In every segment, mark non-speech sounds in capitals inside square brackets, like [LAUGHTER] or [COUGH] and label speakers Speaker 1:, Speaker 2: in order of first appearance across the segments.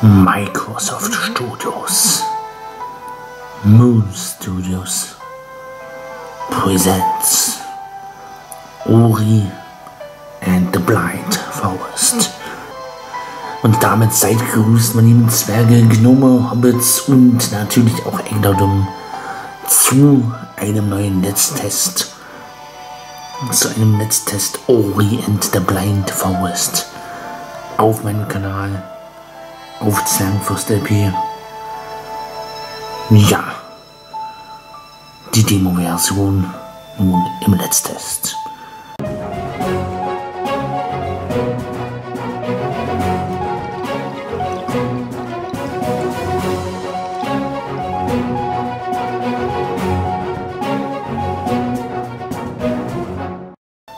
Speaker 1: Microsoft Studios, Moon Studios presents Ori and the Blind Forest. Und damit seid gegrüßt, meine lieben Zwerge, Gnome, Hobbits und natürlich auch Engdodum zu einem neuen Netztest. Zu einem Netztest Ori and the Blind Forest auf meinem Kanal auf Zwergenfürst LP. Ja, die Demo-Version nun im Netztest.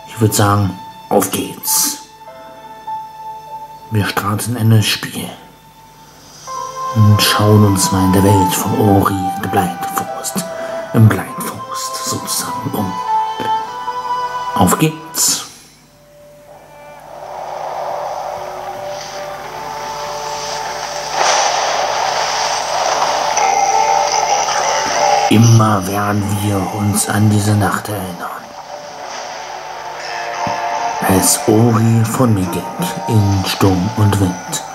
Speaker 1: Ich würde sagen, auf geht's. Wir starten ein neues Spiel und schauen uns mal in der Welt von Ori, the Blind Forest, im Blind Forest sozusagen um. Auf geht's! Immer werden wir uns an diese Nacht erinnern. Als Ori von mir ging in Sturm und Wind.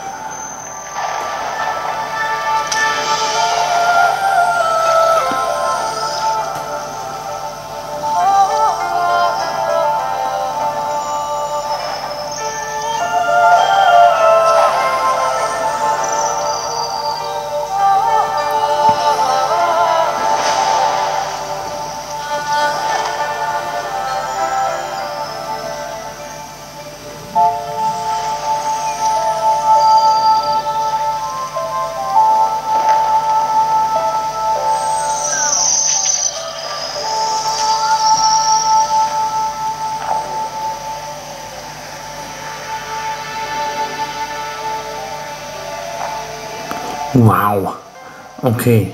Speaker 1: Okay.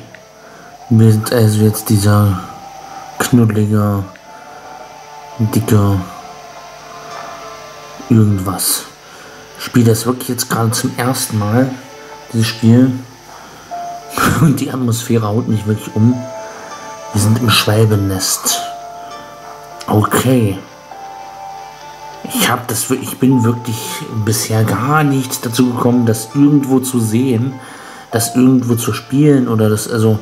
Speaker 1: Wir sind also jetzt dieser knuddelige, dicke irgendwas. Ich spiele das wirklich jetzt gerade zum ersten Mal, dieses Spiel. [LAUGHS] Und die Atmosphäre haut mich wirklich um. Wir sind im Schwalbennest. Okay. Ich habe das ich bin wirklich bisher gar nicht dazu gekommen, das irgendwo zu sehen das irgendwo zu spielen oder das, also,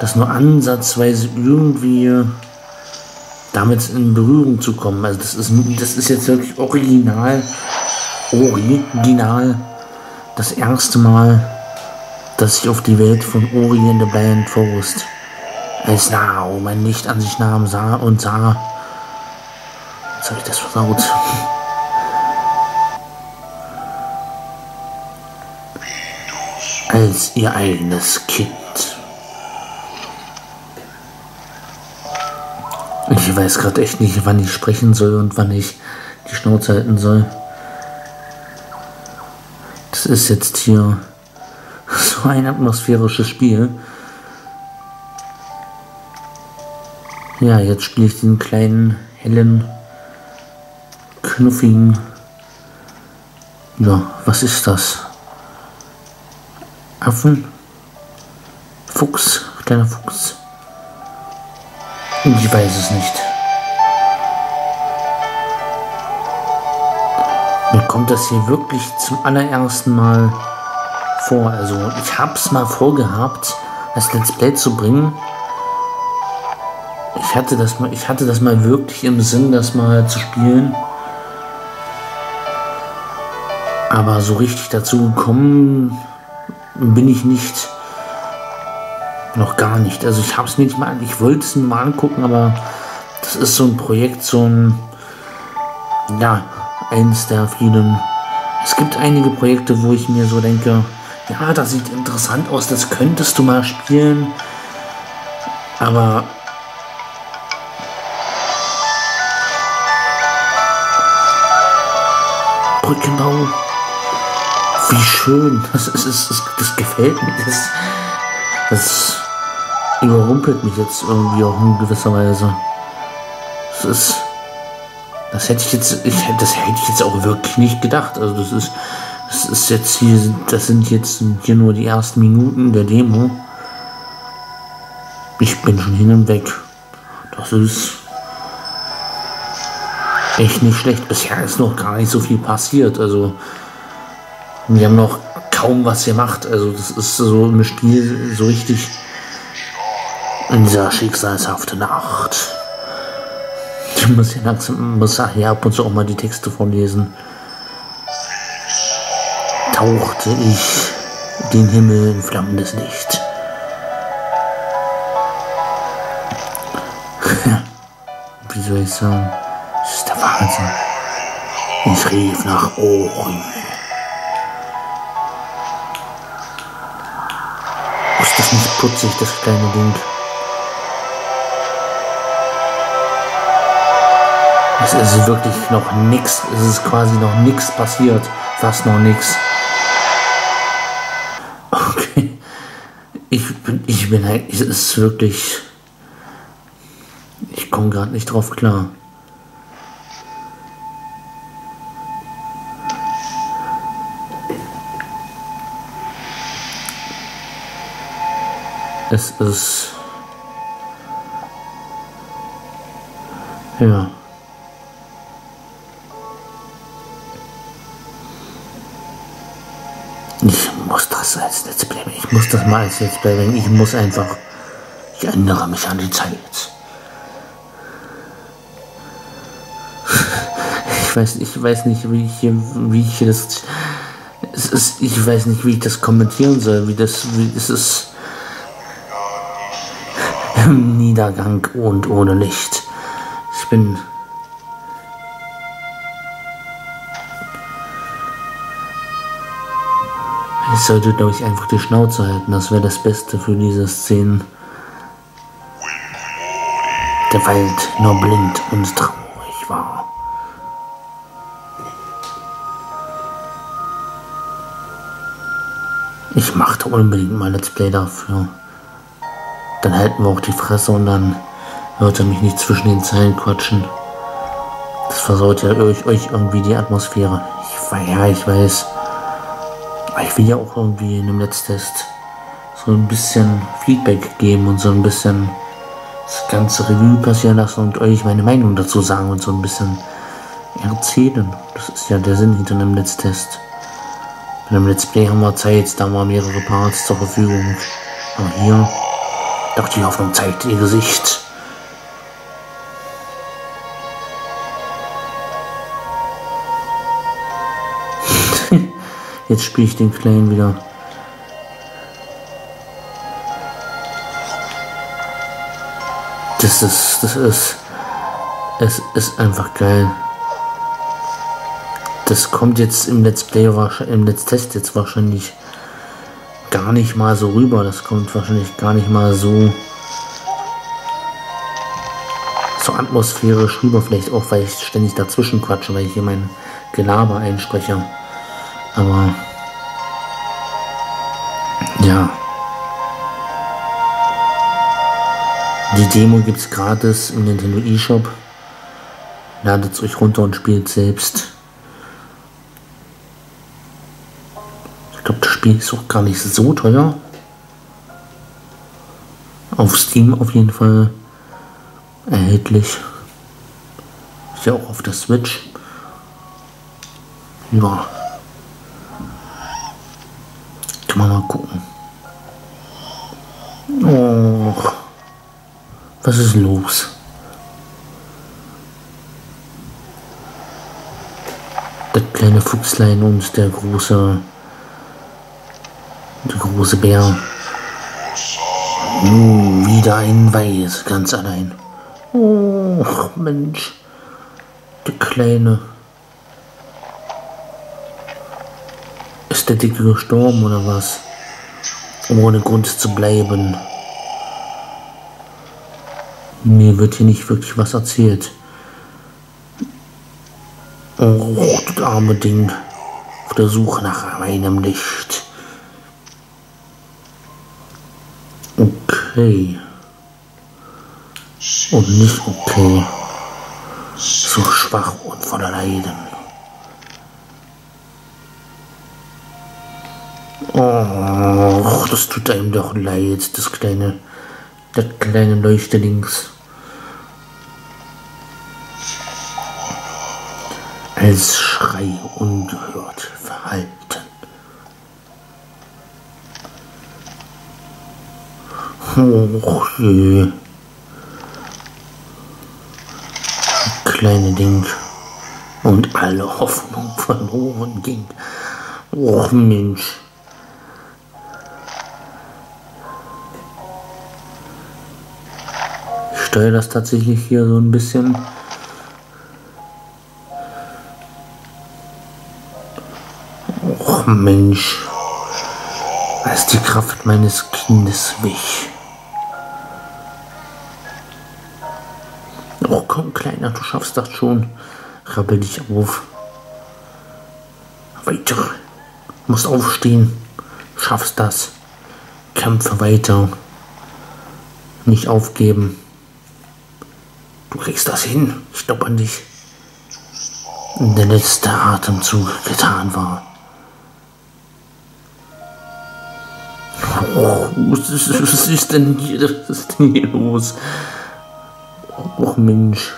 Speaker 1: das nur ansatzweise irgendwie damit in Berührung zu kommen. Also das ist, das ist jetzt wirklich original, original das erste Mal, dass ich auf die Welt von Ori in the Blind Forest als Nao mein Licht an sich nahm, sah und sah. Jetzt habe ich das versaut. Als ihr eigenes Kind. Ich weiß gerade echt nicht, wann ich sprechen soll und wann ich die Schnauze halten soll. Das ist jetzt hier [LAUGHS] so ein atmosphärisches Spiel. Ja, jetzt spiele ich den kleinen, hellen, knuffigen. Ja, was ist das? Affen. Fuchs, kleiner Fuchs. Ich weiß es nicht. Mir kommt das hier wirklich zum allerersten Mal vor. Also ich habe es mal vorgehabt, das Let's Play zu bringen. Ich hatte das mal, ich hatte das mal wirklich im Sinn, das mal zu spielen. Aber so richtig dazu gekommen bin ich nicht. Noch gar nicht. Also ich habe es mir nicht mal, ich wollte es mir mal angucken, aber das ist so ein Projekt, so ein, ja, eins der vielen. Es gibt einige Projekte, wo ich mir so denke, ja, das sieht interessant aus, das könntest du mal spielen, aber Brückenbau wie schön. Das, ist, das, das gefällt mir. Das, das überrumpelt mich jetzt irgendwie auch in gewisser Weise. Das ist. Das hätte ich jetzt. Ich, das hätte ich jetzt auch wirklich nicht gedacht. Also das ist Das ist jetzt hier, das sind jetzt hier nur die ersten Minuten der Demo. Ich bin schon hin und weg. Das ist echt nicht schlecht. Bisher ist noch gar nicht so viel passiert. Also wir haben noch kaum was gemacht. Also das ist so im Spiel so richtig in dieser schicksalshaften Nacht. Ich muss ja langsam, muss ja ab und zu auch mal die Texte vorlesen. Tauchte ich den Himmel in flammendes Licht. [LAUGHS] Wie soll ich sagen? Das ist der Wahnsinn. Ich rief nach Ohren. Putzig, das kleine Ding? Es ist wirklich noch nichts, es ist quasi noch nichts passiert, fast noch nichts. Okay, ich bin, ich bin, es ist wirklich, ich komme gerade nicht drauf klar. Es ist, ja. Ich muss das als Let's Play, ich muss das mal als Let's Play, ich muss einfach, ich erinnere mich an die Zeit. Ich weiß, ich weiß nicht, wie ich, wie ich das, es ist, ich weiß nicht, wie ich das kommentieren soll, wie das, wie, es ist Niedergang und ohne Licht. Ich bin Ich sollte, glaube ich, einfach die Schnauze halten. Das wäre das Beste für diese Szenen. Der Wald nur blind und traurig war. Ich machte unbedingt mal Let's Play dafür. Dann halten wir auch die Fresse und dann hört er mich nicht zwischen den Zeilen quatschen. Das versaut ja euch, euch irgendwie die Atmosphäre. Ich, ja, ich weiß. Aber ich will ja auch irgendwie in dem Letztest so ein bisschen Feedback geben und so ein bisschen das ganze Revue passieren lassen und euch meine Meinung dazu sagen und so ein bisschen erzählen. Das ist ja der Sinn hinter einem Letztest. Bei einem Let's Play haben wir Zeit, da haben wir mehrere Parts zur Verfügung. Aber hier, doch die Hoffnung zeigt ihr Gesicht. [LAUGHS] Jetzt spiele ich den Kleinen wieder. Das ist, das ist, es ist einfach geil. Das kommt jetzt im Let's Play, im Let's Test jetzt wahrscheinlich gar nicht mal so rüber. Das kommt wahrscheinlich gar nicht mal so so atmosphärisch rüber. Vielleicht auch, weil ich ständig dazwischen quatsche, weil ich hier mein Gelaber einspreche. Aber ja. Die Demo gibt es gratis im Nintendo eShop. Ladet es euch runter und spielt selbst. Glaube, das Spiel ist auch gar nicht so teuer. Auf Steam auf jeden Fall erhältlich. Ist ja auch auf der Switch. Ja. Kann man mal gucken. Oh, was ist los? Das kleine Fuchslein und der große, der große Bär. Nun wieder ein Weiß, ganz allein. Oh, Mensch, der kleine. Ist der Dicke gestorben oder was? Ohne Grund zu bleiben. Mir wird hier nicht wirklich was erzählt. Oh, das arme Ding. Auf der Suche nach einem Licht. Okay. Und nicht okay. So schwach und voller Leiden. Oh, das tut einem doch leid, das kleine, der kleine Leuchte links. Als Schrei ungehört verhalten. Kleine Ding. Und alle Hoffnung verloren ging. Och Mensch. Ich steuere das tatsächlich hier so ein bisschen. Och Mensch. Als die Kraft meines Kindes wich. Kleiner, du schaffst das schon. Rabbel dich auf. Weiter. Du musst aufstehen. Schaffst das. Kämpfe weiter. Nicht aufgeben. Du kriegst das hin. Ich glaube an dich. Der letzte Atemzug getan war. Oh, was ist denn hier, was ist denn hier los? Och Mensch.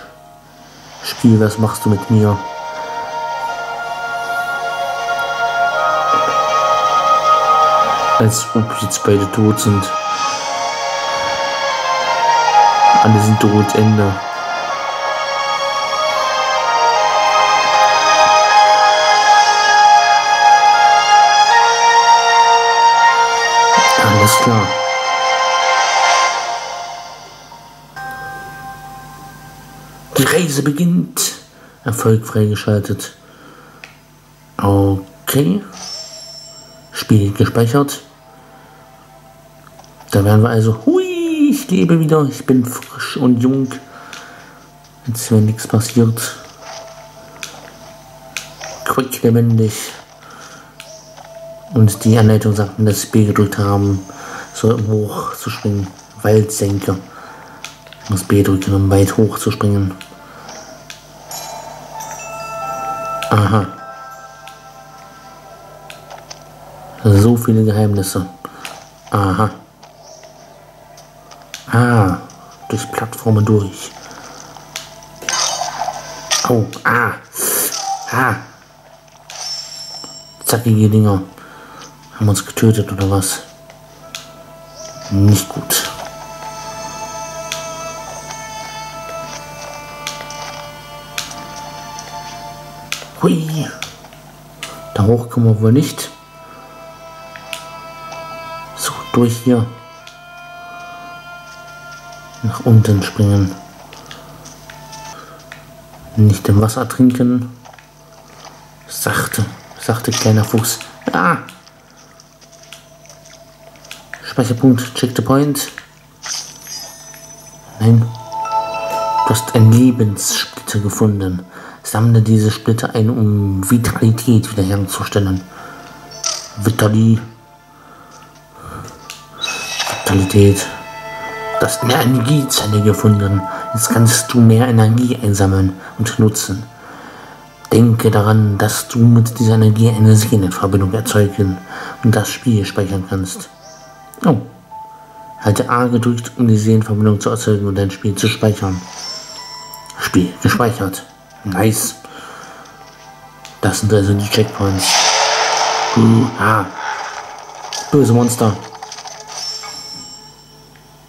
Speaker 1: Spiel, was machst du mit mir? Als ob jetzt beide tot sind. Alle sind tot, Ende. Reise beginnt. Erfolg freigeschaltet. Okay. Spiel gespeichert. Da werden wir also. Hui, ich lebe wieder. Ich bin frisch und jung. Jetzt wenn nichts passiert. Quick lebendig. Und die Anleitung sagten, dass B gedrückt haben, so hoch zu springen. Waldsenke. Ich muss B drücken, um weit hoch zu springen. Aha. So viele Geheimnisse. Aha. Ah, durch Plattformen durch. Oh, ah. Ah. Zackige Dinger. Haben uns getötet oder was? Nicht gut. Hui. Da hoch kommen wir wohl nicht. So, durch hier. Nach unten springen. Nicht im Wasser trinken. Sachte, sachte kleiner Fuchs. Ah! Speicherpunkt, check the point. Nein. Du hast ein Lebenssplitter gefunden. Sammle diese Splitter ein, um Vitalität wiederherzustellen. Vitali. Vitalität. Du hast eine Energiezelle gefunden. Jetzt kannst du mehr Energie einsammeln und nutzen. Denke daran, dass du mit dieser Energie eine Sehnenverbindung erzeugen und das Spiel speichern kannst. Oh. Halte A gedrückt, um die Sehnenverbindung zu erzeugen und dein Spiel zu speichern. Spiel gespeichert. Nice. Das sind also die Checkpoints. Hm, ah. Böse Monster.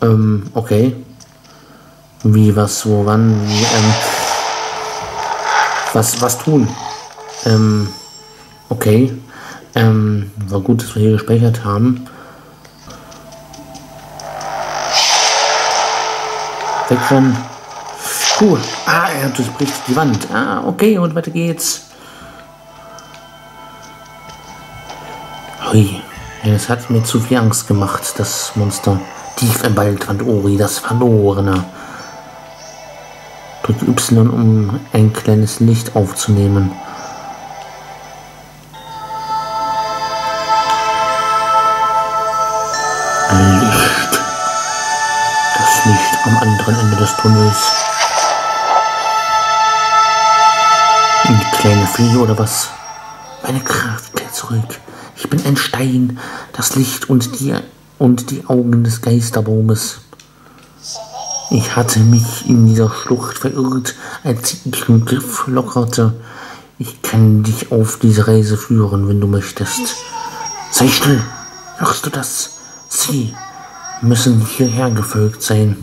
Speaker 1: Ähm, okay. Wie, was, wo, wann, wie, ähm. Was, was tun? Ähm, okay. Ähm, war gut, dass wir hier gespeichert haben. Wegrennen. Cool. Ah, er durchbricht die Wand. Ah, okay, und weiter geht's. Hui. Es hat mir zu viel Angst gemacht, das Monster. Tief im Wald fand Ori das Verlorene. Drück Y, um ein kleines Licht aufzunehmen. Ein Licht. Das Licht am anderen Ende des Tunnels. Kleine Fliege oder was? Meine Kraft kehrt zurück. Ich bin ein Stein, das Licht und die, und die Augen des Geisterbaumes. Ich hatte mich in dieser Schlucht verirrt, als ich den Griff lockerte. Ich kann dich auf diese Reise führen, wenn du möchtest. Sei still, hörst du das? Sie müssen hierher gefolgt sein.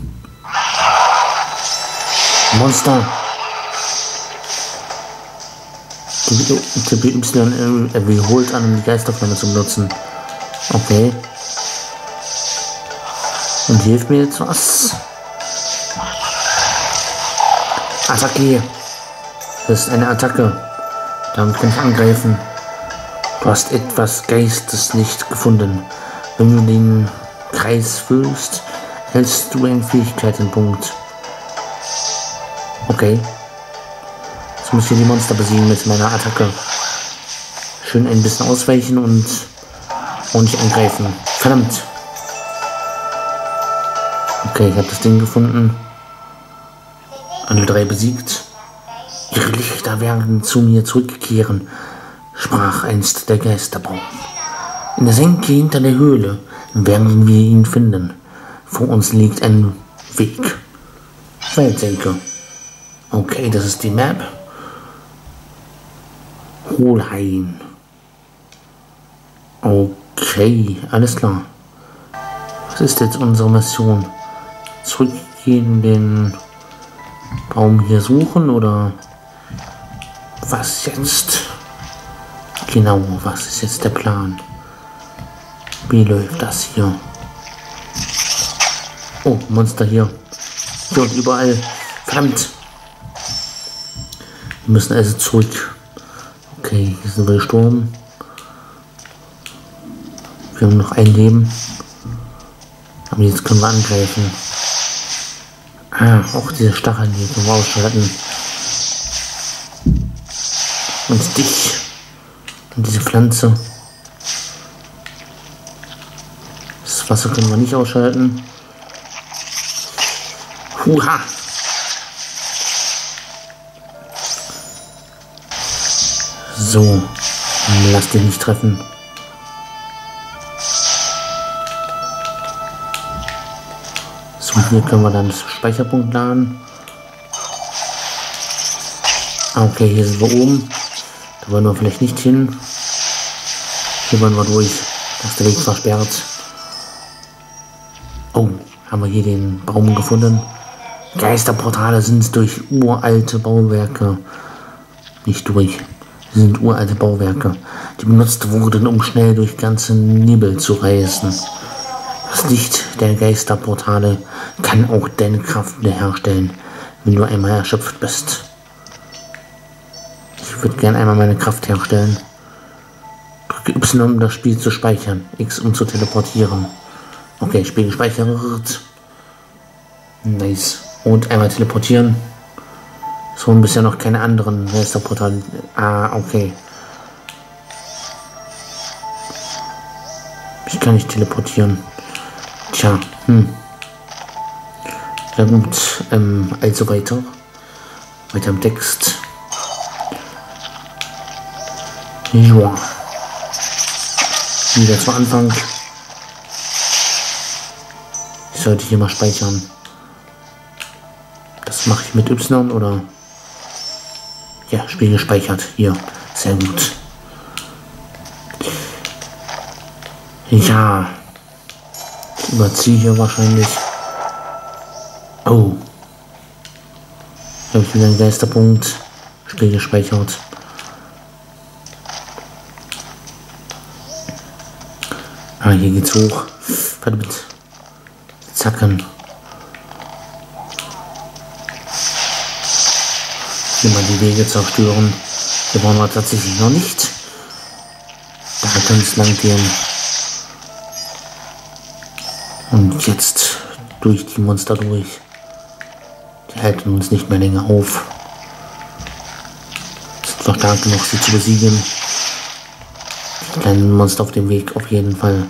Speaker 1: Monster! TBY er wiederholt an, um die Geisterflamme zu benutzen. Okay. Und hilft mir jetzt was? Attacke! Das ist eine Attacke. Damit kann ich angreifen. Du hast etwas Geisteslicht gefunden. Wenn du den Kreis füllst, hältst du einen Fähigkeitenpunkt. Okay. Jetzt muss ich die Monster besiegen mit meiner Attacke. Schön ein bisschen ausweichen und ordentlich angreifen. Verdammt. Okay, ich habe das Ding gefunden. Alle drei besiegt. Ihre Lichter werden zu mir zurückkehren, sprach einst der Geisterbaum. In der Senke hinter der Höhle werden wir ihn finden. Vor uns liegt ein Weg. Weltsenke. Okay, das ist die Map. Holheim. Okay, alles klar. Was ist jetzt unsere Mission? Zurückgehen, den Baum hier suchen oder was jetzt? Genau, was ist jetzt der Plan? Wie läuft das hier? Oh, Monster hier. Und überall. Verdammt. Wir müssen also zurück. Okay, hier sind wir gestorben. Wir haben noch ein Leben. Aber jetzt können wir angreifen. Ah, auch diese Stacheln hier können wir ausschalten. Und dich. Und diese Pflanze. Das Wasser können wir nicht ausschalten. Huha! So, lass dich nicht treffen. So, hier können wir dann das Speicherpunkt laden. Ah, okay, hier sind wir oben. Da wollen wir vielleicht nicht hin. Hier wollen wir durch. Da ist der Weg versperrt. Oh, haben wir hier den Baum gefunden. Geisterportale sind durch uralte Bauwerke nicht durch. Sind uralte Bauwerke, die benutzt wurden, um schnell durch ganze Nebel zu reisen. Das Licht der Geisterportale kann auch deine Kraft wiederherstellen, wenn du einmal erschöpft bist. Ich würde gerne einmal meine Kraft herstellen. Drücke Y, um das Spiel zu speichern, X, um zu teleportieren. Okay, Spiel gespeichert. Nice. Und einmal teleportieren. So ein bisschen noch keine anderen Geisterportale. Ah, okay. Ich kann nicht teleportieren. Tja, hm. Ja gut, ähm, also weiter. Weiter im Text. Ja. Wieder zu Anfang. Ich sollte hier mal speichern. Das mache ich mit Y oder? Ja, Spiel gespeichert. Hier. Sehr gut. Ja. Ich überziehe hier wahrscheinlich. Oh. Habe ich wieder einen Geisterpunkt. Spiel gespeichert. Ah, hier geht's hoch. Verdammt. Zacken. Mal die Wege zerstören. Hier brauchen wir tatsächlich noch nicht. Da kann es lang gehen. Und jetzt durch die Monster durch. Die halten uns nicht mehr länger auf. Sind noch stark genug, sie zu besiegen. Die kleinen Monster auf dem Weg auf jeden Fall.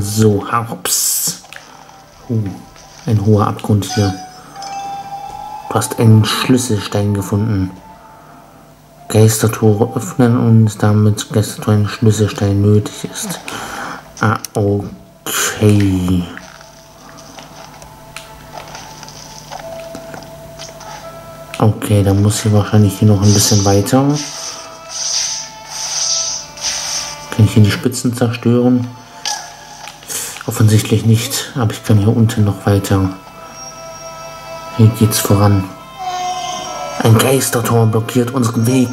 Speaker 1: So, hops. Uh, ein hoher Abgrund hier. Du hast einen Schlüsselstein gefunden. Geistertore öffnen und damit Geistertor ein Schlüsselstein nötig ist. Ah, okay. Okay, dann muss ich wahrscheinlich hier noch ein bisschen weiter. Kann ich hier die Spitzen zerstören? Offensichtlich nicht, aber ich kann hier unten noch weiter. Hier geht's voran. Ein Geistertor blockiert unseren Weg.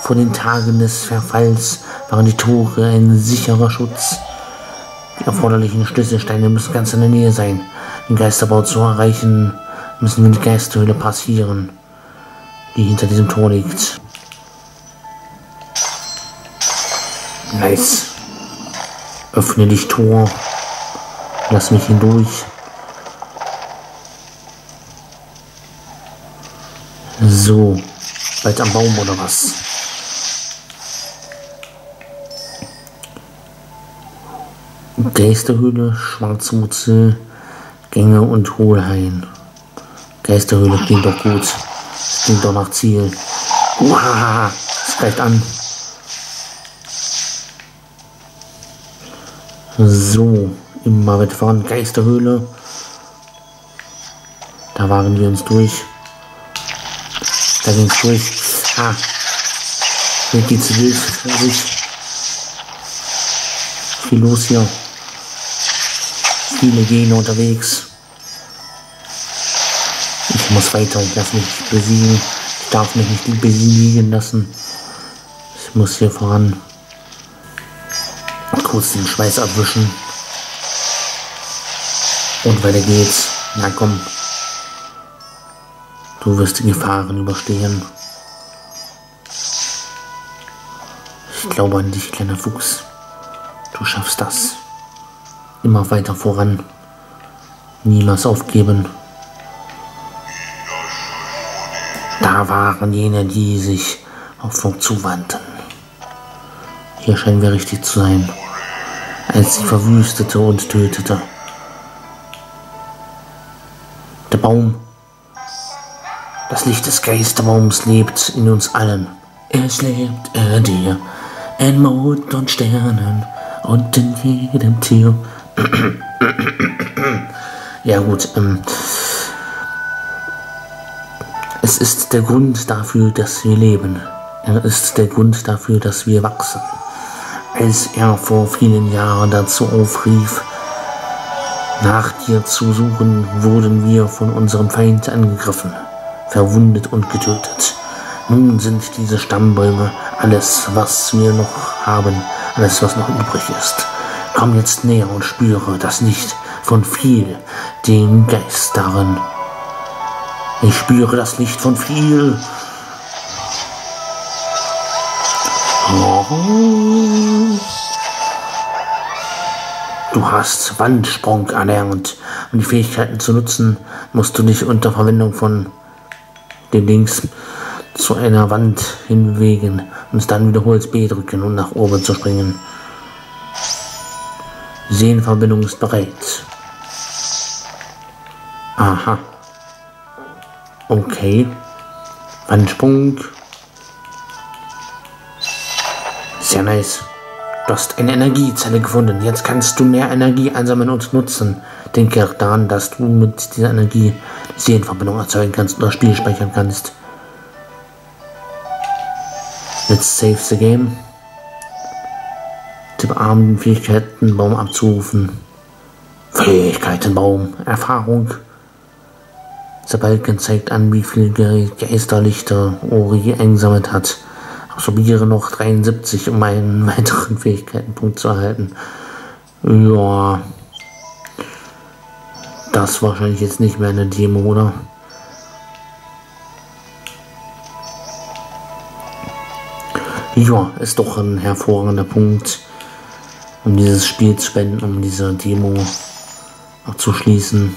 Speaker 1: Vor den Tagen des Verfalls waren die Tore ein sicherer Schutz. Die erforderlichen Schlüsselsteine müssen ganz in der Nähe sein. Den Geisterbau zu erreichen, müssen wir die Geisterhöhle passieren, die hinter diesem Tor liegt. Nice. Öffne dich Tor. Lass mich hindurch. So, bald am Baum oder was? Geisterhöhle, Schwarzwurzel, Gänge und Hohlhain. Geisterhöhle klingt doch gut. klingt doch nach Ziel. Uah, es greift an. So, immer weiter voran. Geisterhöhle. Da waren wir uns durch. Da ging es durch. Ah. Hier geht's wild. Vorsicht. Viel los hier. Viele gehen unterwegs. Ich muss weiter. Ich lasse mich besiegen. Ich darf mich nicht besiegen lassen. Ich muss hier voran. Kurz den Schweiß abwischen. Und weiter geht's. Na komm. Du wirst die Gefahren überstehen. Ich glaube an dich, kleiner Fuchs. Du schaffst das. Immer weiter voran. Niemals aufgeben. Da waren jene, die sich auf Funk zuwandten. Hier scheinen wir richtig zu sein. Als sie verwüstete und tötete. Der Baum das Licht des Geisterbaums lebt in uns allen. Es lebt in dir, in Mond und Sternen und in jedem Tier. [CLEARS THROAT] ja gut, ähm, es ist der Grund dafür, dass wir leben. Er ist der Grund dafür, dass wir wachsen. Als er vor vielen Jahren dazu aufrief, nach dir zu suchen, wurden wir von unserem Feind angegriffen verwundet und getötet. Nun sind diese Stammbäume alles, was wir noch haben, alles, was noch übrig ist. Komm jetzt näher und spüre das Licht von viel, den Geist darin. Ich spüre das Licht von viel. Oh. Du hast Wandsprung erlernt. Um die Fähigkeiten zu nutzen, musst du dich unter Verwendung von den Links zu einer Wand hinbewegen und dann wiederholt B drücken, um nach oben zu springen. Sehenverbindung ist bereit. Aha. Okay. Wandsprung. Sehr nice. Du hast eine Energiezelle gefunden. Jetzt kannst du mehr Energie einsammeln und nutzen. Denke daran, dass du mit dieser Energie Seelenverbindung erzeugen kannst oder Spiel speichern kannst. Let's save the game. Tipp Armen, Fähigkeiten, Baum abzurufen. Fähigkeitenbaum, Erfahrung. Der Balken zeigt an, wie viel Geisterlichter Ori eingesammelt hat. Absorbiere noch 73, um einen [LAUGHS] weiteren Fähigkeitenpunkt zu erhalten. Ja. Das wahrscheinlich jetzt nicht mehr eine Demo, oder? Ja, ist doch ein hervorragender Punkt, um dieses Spiel zu spenden, um diese Demo abzuschließen.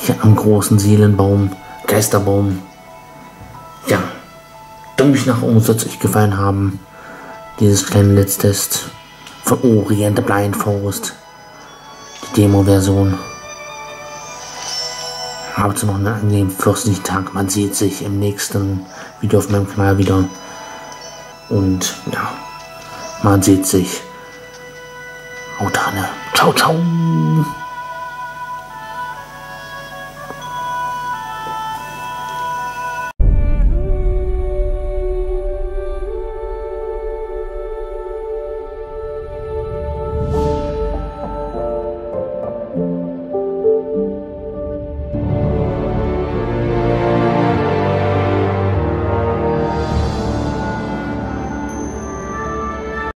Speaker 1: Hier am großen Seelenbaum, Geisterbaum. Ja, Daumen nach oben wird es euch gefallen haben. Dieses kleine Let's Test von Orient Blind Forest. Die Demo-Version. Aufgabe zu machen ne? an dem Tag. Man sieht sich im nächsten Video auf meinem Kanal wieder. Und ja, man sieht sich. Haut. Ciao, ciao.